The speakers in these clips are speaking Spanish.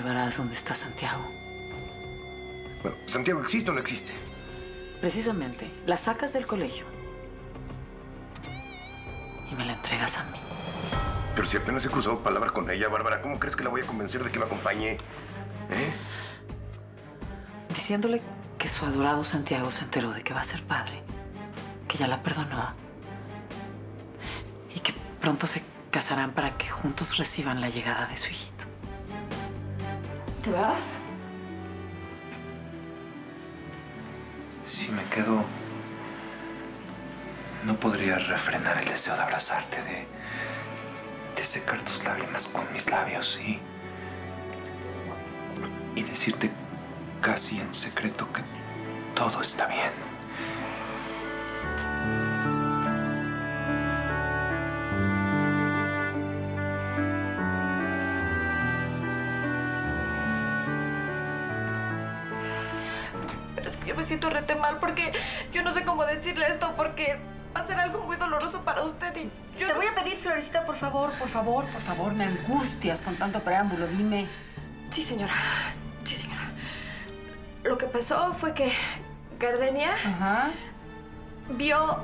sabes dónde está Santiago. Bueno, ¿Santiago existe o no existe? Precisamente, la sacas del colegio y me la entregas a mí. Pero si apenas he cruzado palabras con ella, Bárbara, ¿cómo crees que la voy a convencer de que me acompañe? ¿Eh? Diciéndole que su adorado Santiago se enteró de que va a ser padre, que ya la perdonó y que pronto se casarán para que juntos reciban la llegada de su hijito. ¿Te vas? Si me quedo, no podría refrenar el deseo de abrazarte, de, de secar tus lágrimas con mis labios y, y decirte casi en secreto que todo está bien. Me siento rete mal porque yo no sé cómo decirle esto porque va a ser algo muy doloroso para usted y yo Te no- voy a pedir, Florecita, por favor, por favor, por favor, me angustias con tanto preámbulo, dime. Sí, señora. Sí, señora. Lo que pasó fue que Gardenia Ajá. vio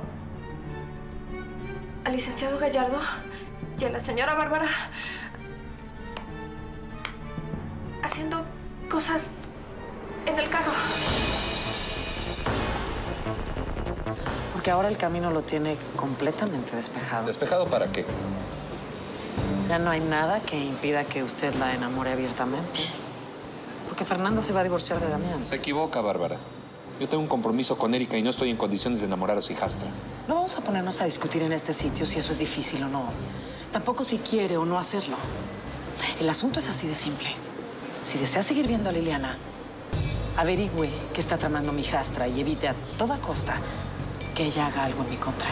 al licenciado Gallardo y a la señora Bárbara haciendo cosas en el carro. Porque ahora el camino lo tiene completamente despejado. ¿Despejado para qué? Ya no hay nada que impida que usted la enamore abiertamente. Porque Fernanda se va a divorciar de Damián. Se equivoca, Bárbara. Yo tengo un compromiso con Erika y no estoy en condiciones de enamorar a su hijastra. No vamos a ponernos a discutir en este sitio si eso es difícil o no. Tampoco si quiere o no hacerlo. El asunto es así de simple. Si desea seguir viendo a Liliana, averigüe qué está tramando mi hijastra y evite a toda costa que ella haga algo en mi contra.